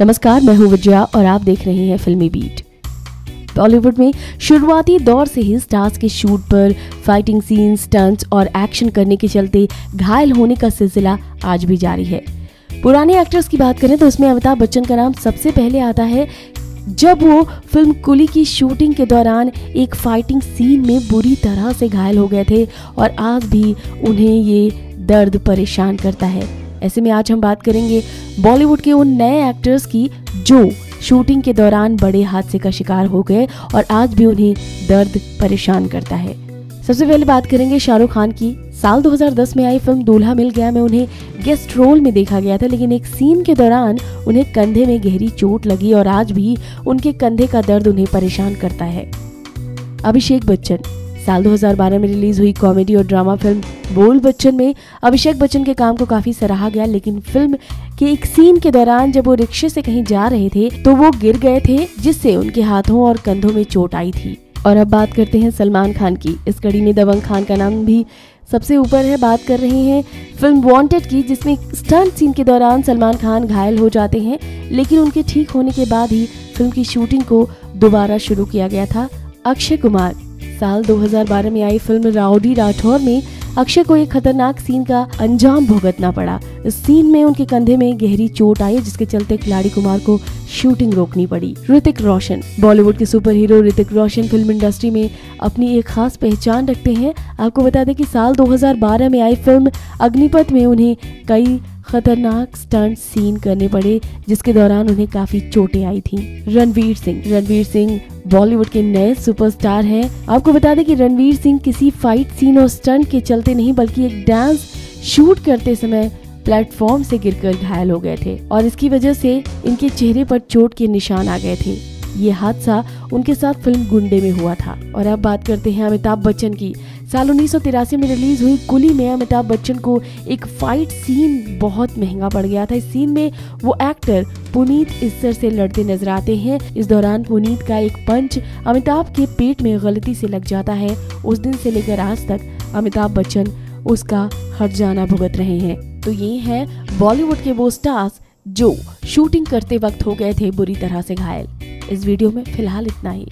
नमस्कार, मैं हूँ विजया और आप देख रहे हैं फिल्मी बीट। बॉलीवुड में शुरुआती दौर से ही स्टार्स के शूट पर फाइटिंग सीन स्टंट्स और एक्शन करने के चलते घायल होने का सिलसिला आज भी जारी है। पुराने एक्टर्स की बात करें तो उसमें अमिताभ बच्चन का नाम सबसे पहले आता है, जब वो फ़िल्म कुली की शूटिंग के दौरान एक फाइटिंग सीन में बुरी तरह से घायल हो गए थे और आज भी उन्हें ये दर्द परेशान करता है। ऐसे में आज हम बात करेंगे बॉलीवुड के उन नए एक्टर्स की, जो शूटिंग के दौरान बड़े हादसे का शिकार हो गए और आज भी उन्हें दर्द परेशान करता है। सबसे पहले बात करेंगे शाहरुख खान की। साल 2010 में आई फ़िल्म दूल्हा मिल गया में उन्हें गेस्ट रोल में देखा गया था, लेकिन एक सीन के दौरान उन्हें कंधे में गहरी चोट लगी और आज भी उनके कंधे का दर्द उन्हें परेशान करता है। अभिषेक बच्चन। साल 2012 में रिलीज़ हुई कॉमेडी और ड्रामा फ़िल्म बोल बच्चन में। अभिषेक बच्चन के काम को काफ़ी सराहा गया, लेकिन फ़िल्म के एक सीन के दौरान जब वो रिक्शे से कहीं जा रहे थे तो वो गिर गए थे, जिससे उनके हाथों और कंधों में चोट आई थी। और अब बात करते हैं सलमान खान की। इस कड़ी में दबंग खान का नाम भी सबसे ऊपर है, बात कर रहे हैं फ़िल्म वांटेड की, जिसमें स्टंट सीन के दौरान सलमान खान घायल हो जाते हैं, लेकिन उनके ठीक होने के बाद ही फ़िल्म की शूटिंग को दोबारा शुरू किया गया था अक्षय कुमार। साल 2012 में आई फ़िल्म राउडी राठौर में अक्षय को एक खतरनाक सीन का अंजाम भुगतना पड़ा। इस सीन में उनके कंधे में गहरी चोट आई, जिसके चलते खिलाड़ी कुमार को शूटिंग रोकनी पड़ी। ऋतिक रोशन, बॉलीवुड के super hero Hrithik Roshan film industry में अपनी एक खास पहचान रखते हैं। आपको बता दें कि साल 2012 में आई फ़िल्म अग्निपथ में उन्हें कई खतरनाक स्टंट सीन करने पड़े, जिसके दौरान उन्हें काफ़ी चोटें आई थी। रणवीर सिंह। रणवीर सिंह बॉलीवुड के नए सुपरस्टार हैं। आपको बता दें कि रणवीर सिंह किसी फाइट सीन और स्टंट के चलते नहीं, बल्कि एक डांस शूट करते समय प्लेटफॉर्म से गिरकर घायल हो गए थे और इसकी वजह से इनके चेहरे पर चोट के निशान आ गए थे। ये हादसा उनके साथ फ़िल्म गुंडे में हुआ था। और अब बात करते हैं अमिताभ बच्चन की। साल उन्नीस सौ तिरासी में रिलीज़ हुई कुली में अमिताभ बच्चन को एक फाइट सीन बहुत महँगा पड़ गया था। इस सीन में वो एक्टर पुनीत इस्सर से लड़ते नज़र आते हैं। इस दौरान पुनीत का एक पंच अमिताभ के पेट में गलती से लग जाता है। उस दिन से लेकर आज तक अमिताभ बच्चन उसका हट जाना भुगत रहे हैं। तो ये हैं बॉलीवुड के वो स्टार्स जो शूटिंग करते वक्त हो गए थे बुरी तरह से घायल। इस वीडियो में फ़िलहाल इतना ही।